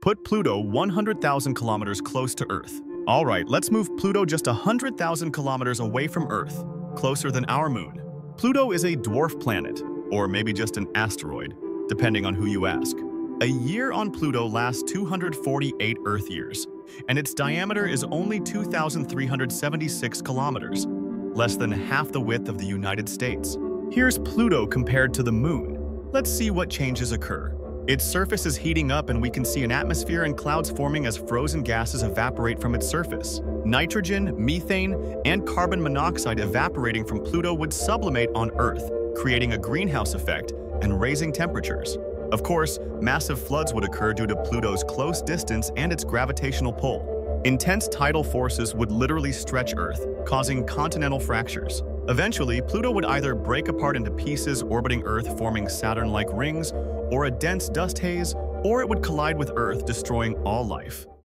Put Pluto 100,000 kilometers close to Earth. All right, let's move Pluto just 100,000 kilometers away from Earth, closer than our moon. Pluto is a dwarf planet, or maybe just an asteroid, depending on who you ask. A year on Pluto lasts 248 Earth years, and its diameter is only 2,376 kilometers, less than half the width of the United States. Here's Pluto compared to the Moon. Let's see what changes occur. Its surface is heating up and we can see an atmosphere and clouds forming as frozen gases evaporate from its surface. Nitrogen, methane, and carbon monoxide evaporating from Pluto would sublimate on Earth, creating a greenhouse effect and raising temperatures. Of course, massive floods would occur due to Pluto's close distance and its gravitational pull. Intense tidal forces would literally stretch Earth, causing continental fractures. Eventually, Pluto would either break apart into pieces orbiting Earth forming Saturn-like rings, or a dense dust haze, or it would collide with Earth destroying all life.